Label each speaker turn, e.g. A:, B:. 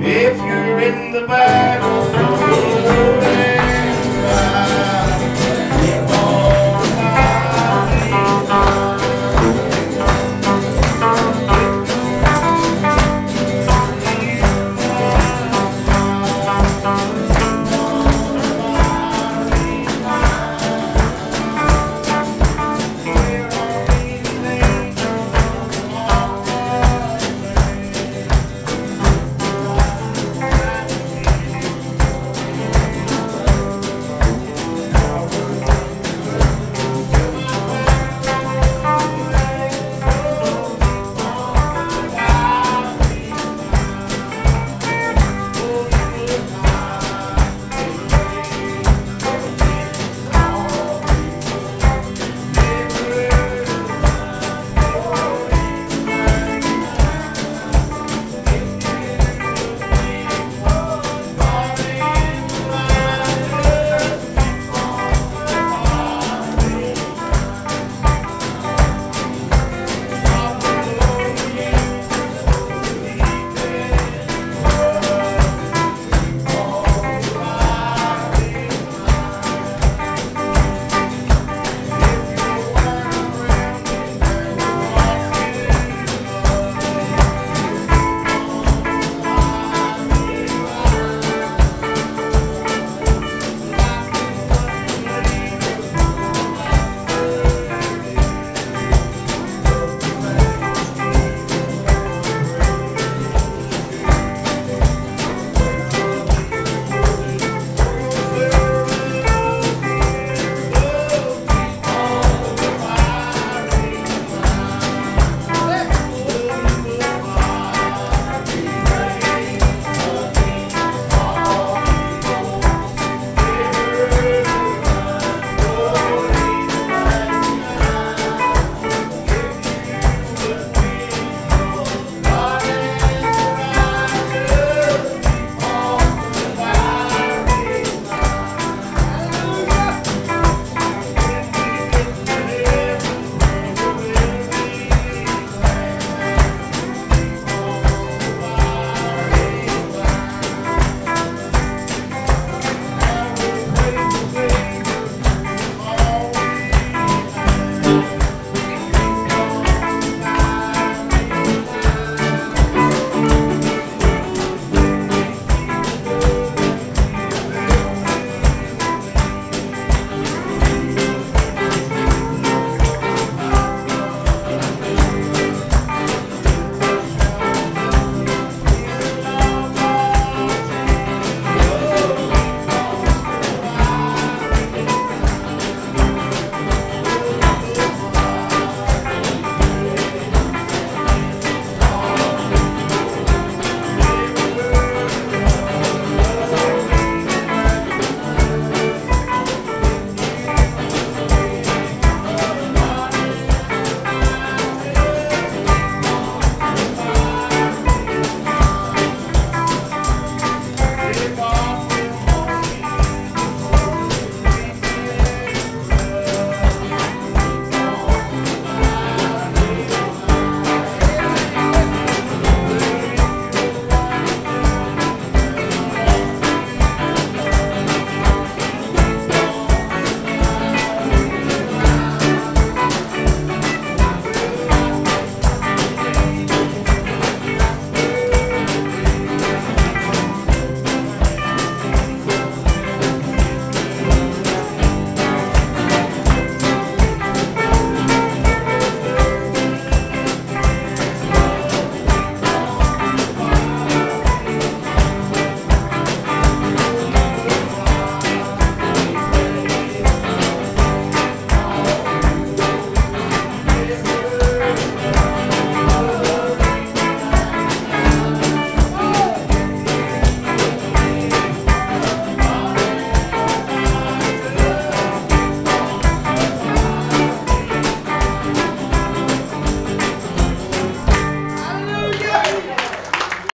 A: If you're in the back